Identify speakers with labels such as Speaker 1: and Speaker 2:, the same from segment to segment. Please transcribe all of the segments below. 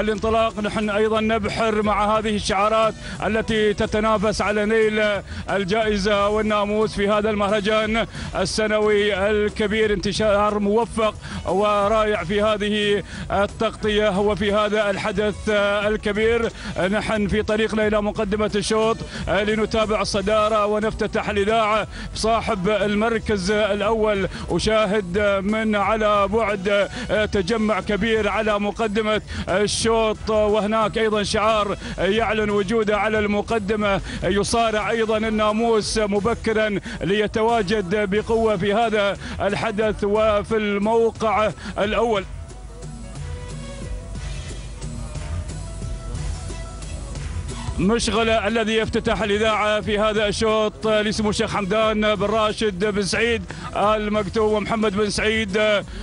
Speaker 1: الانطلاق نحن أيضا نبحر مع هذه الشعارات التي تتنافس على نيل الجائزة والناموس في هذا المهرجان السنوي الكبير. انتشار موفق ورائع في هذه التغطية وفي هذا الحدث الكبير. نحن في طريقنا إلى مقدمة الشوط لنتابع الصدارة ونفتتح الإذاعة. صاحب المركز الأول أشاهد من على بعد تجمع كبير على مقدمة الشوط وهناك أيضا شعار يعلن وجوده على المقدمة. يصارع أيضا الناموس مبكرا ليتواجد بقوة في هذا الحدث وفي الموقع الأول. مشغلة الذي يفتتح الإذاعة في هذا الشوط لاسمه الشيخ حمدان بن راشد بن سعيد المكتوم ومحمد بن سعيد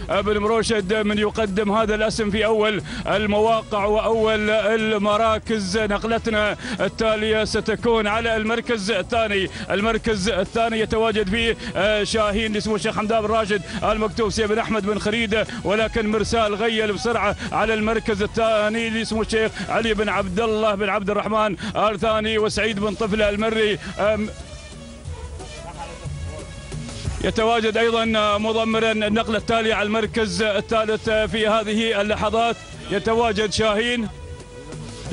Speaker 1: بن مروشد من يقدم هذا الاسم في أول المواقع وأول المراكز. نقلتنا التالية ستكون على المركز الثاني. المركز الثاني يتواجد فيه شاهين اسمه الشيخ حمدان بن راشد المكتوم سيف بن أحمد بن خريدة ولكن مرسال غيل بسرعة على المركز الثاني اسمه الشيخ علي بن عبد الله بن عبد الرحمن آل ثاني وسعيد بن طفلة المري يتواجد أيضا مضمرا النقله التاليه على المركز الثالث في هذه اللحظات يتواجد شاهين.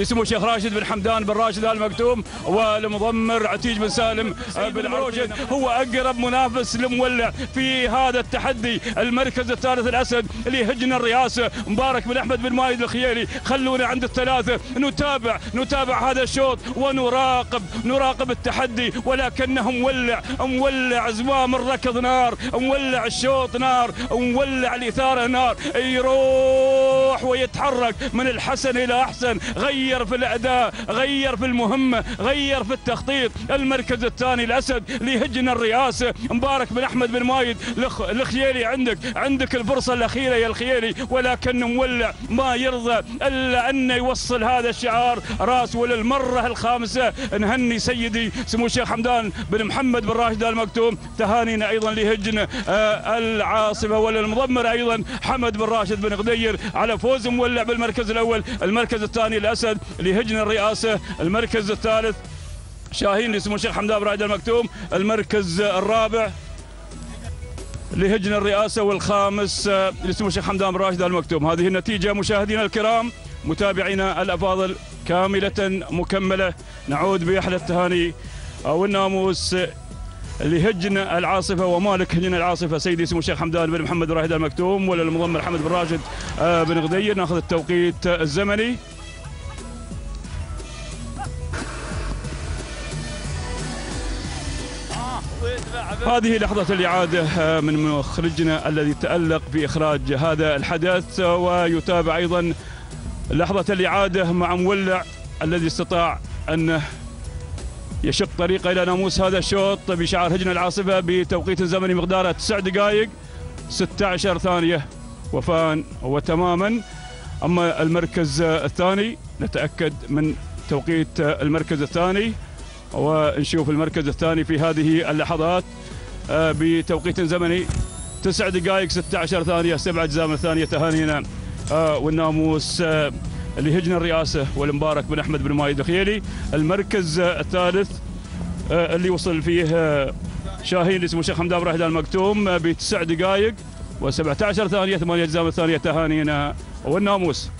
Speaker 1: اسمه الشيخ راشد بن حمدان بن راشد ال مكتوم والمضمر عتيج بن سالم بن روشد هو أقرب منافس لمولع في هذا التحدي المركز الثالث الأسد لهجن الرئاسة. مبارك بن أحمد بن مايد الخيالي. خلونا عند الثلاثة. نتابع نتابع هذا الشوط ونراقب نراقب التحدي. ولكنه مولع مولع زمام الركض نار مولع الشوط نار مولع الإثارة نار. يروح ويتحرك من الحسن إلى أحسن. غير غير في الأداء غير في المهمة غير في التخطيط. المركز الثاني الأسد لهجن الرئاسة. مبارك بن أحمد بن مايد الخيالي عندك عندك الفرصة الأخيرة يا الخيالي. ولكن مولع ما يرضى إلا انه يوصل هذا الشعار. راس وللمرة الخامسة. نهني سيدي سمو الشيخ حمدان بن محمد بن راشد المكتوم تهانينا أيضا لهجن العاصمة وللمضمر أيضا. حمد بن راشد بن غدير على فوز مولع بالمركز الأول. المركز الثاني لهجن الرئاسة المركز الثالث. شاهين اسمه الشيخ حمدان برايد المكتوم. المركز الرابع لهجن الرئاسة والخامس اسمه الشيخ حمدان بن راشد المكتوم. هذه النتيجة مشاهدينا الكرام متابعينا الأفاضل كاملة مكملة. نعود بأحلى التهاني والناموس لهجن العاصفة ومالك هجن العاصفة سيدي اسمه الشيخ حمدان بن محمد راهد المكتوم وللمضمر حمد بن راشد بن غدير. ناخذ التوقيت الزمني. هذه لحظة الإعادة من مخرجنا الذي تألق في إخراج هذا الحدث ويتابع أيضا لحظة الإعادة مع مولع الذي استطاع أن يشق طريقه إلى ناموس هذا الشوط بشعار هجن العاصفة بتوقيت زمني مقداره 9 دقائق 16 ثانية وفاء وتماما. أما المركز الثاني نتأكد من توقيت المركز الثاني. ونشوف المركز الثاني في هذه اللحظات. بتوقيت زمني تسع دقائق 16 ثانية سبع أجزاء من الثانية تهانينا. والناموس لهجن الرئاسة والمبارك بن أحمد بن مايد الخيلي. المركز الثالث اللي وصل فيه شاهين اسمه الشيخ حمدان راهد المكتوم بتسع دقائق و17 ثانية ثمانية أجزاء من الثانية تهانينا. والناموس.